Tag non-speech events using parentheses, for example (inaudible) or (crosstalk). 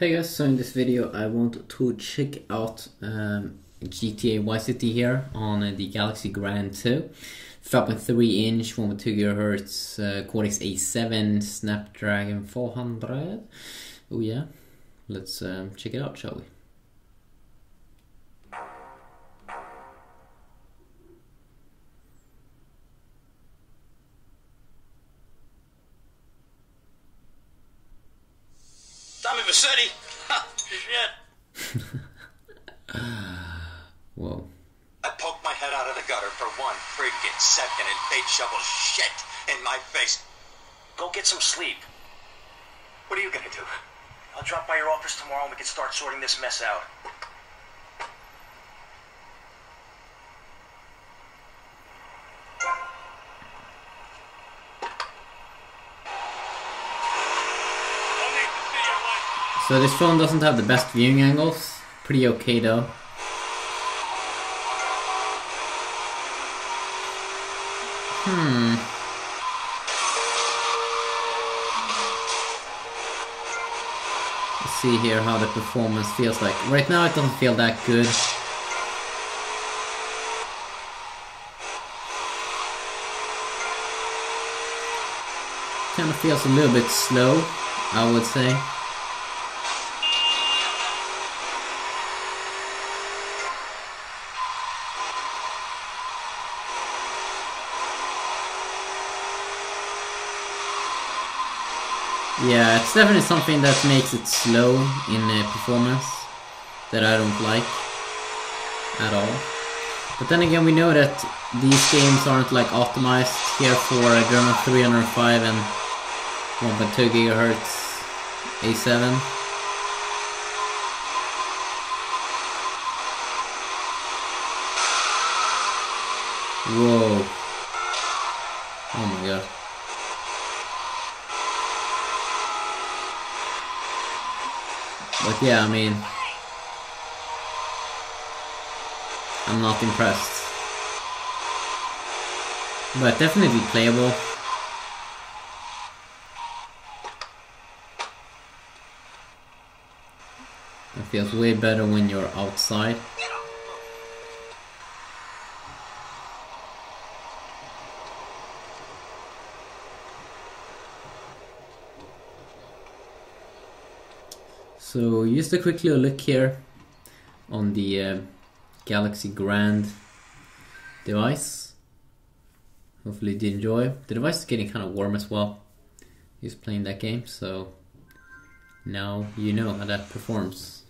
Hey guys, so in this video I want to check out um, GTA Vice City here on uh, the Galaxy Grand 2. 5.3 inch, 1.2 GHz, uh, Cortex A7, Snapdragon 400. Oh yeah, let's um, check it out shall we? Vercetti. Ha, Shit. (laughs) Whoa. I poked my head out of the gutter for one freaking second and they shoveled shit in my face. Go get some sleep. What are you gonna do? I'll drop by your office tomorrow and we can start sorting this mess out. So this phone doesn't have the best viewing angles. Pretty okay though. Hmm. Let's see here how the performance feels like. Right now it doesn't feel that good. Kind of feels a little bit slow, I would say. Yeah, it's definitely something that makes it slow in uh, performance that I don't like at all. But then again, we know that these games aren't like optimized here for Adreno 305 and 1.2 gigahertz A7. Whoa. Oh my god. But yeah, I mean, I'm not impressed. But definitely playable. It feels way better when you're outside. So just a quick little look here on the uh, Galaxy Grand device. Hopefully you did enjoy. The device is getting kind of warm as well. Just playing that game, so now you know how that performs.